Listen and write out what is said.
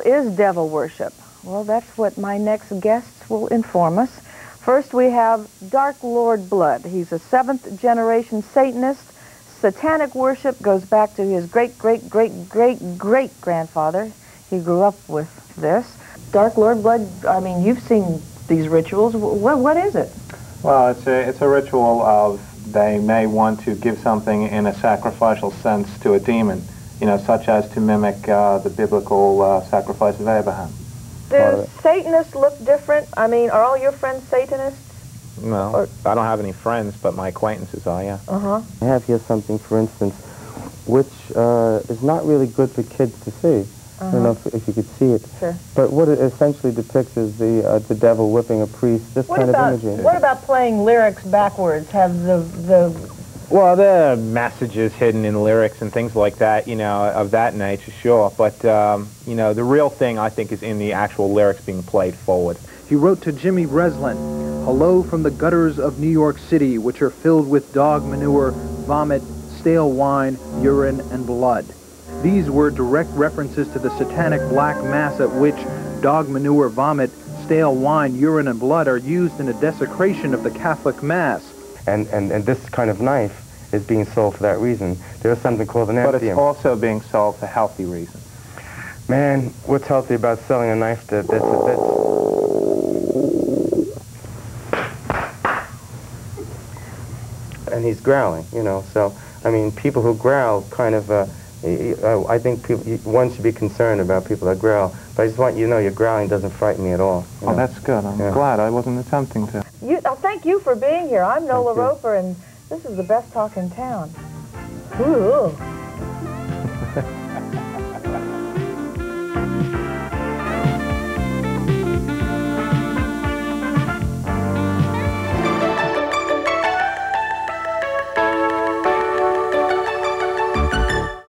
is devil worship? Well, that's what my next guests will inform us. First, we have Dark Lord Blood. He's a seventh generation Satanist. Satanic worship goes back to his great, great, great, great, great grandfather. He grew up with this. Dark Lord Blood, I mean, you've seen these rituals. What, what is it? Well, it's a, it's a ritual of they may want to give something in a sacrificial sense to a demon, you know, such as to mimic uh, the biblical uh, sacrifice of Abraham. Do Satanists look different? I mean, are all your friends Satanists? No, Or- I don't have any friends, but my acquaintances are, yeah. Uh-huh. I have here something, for instance, which uh, is not really good for kids to see. I don't know if, if you could see it. Sure. But what it essentially depicts is the uh, the devil whipping a priest. This What kind about, of imagery. what about playing lyrics backwards? Have the, the Well, there are messages hidden in lyrics and things like that, you know, of that nature, sure. But, um, you know, the real thing, I think, is in the actual lyrics being played forward. He wrote to Jimmy Breslin, Hello from the gutters of New York City, which are filled with dog manure, vomit, stale wine, urine, and blood. These were direct references to the satanic black mass at which dog manure, vomit, stale wine, urine, and blood are used in a desecration of the Catholic Mass. And, and, and this kind of knife is being sold for that reason. There's something called an But it's also being sold for healthy reasons. Man, what's healthy about selling a knife that, that's, that's and he's growling, you know. So, I mean, people who growl kind of, uh, y- y- uh, I think people, one should be concerned about people that growl. But I just want you to know your growling doesn't frighten me at all. Oh, know. that's good. I'm Yeah. glad I wasn't attempting to. You, oh, thank you for being here. I'm Nola Thank. Roper, and this is the best talk in town. Ooh.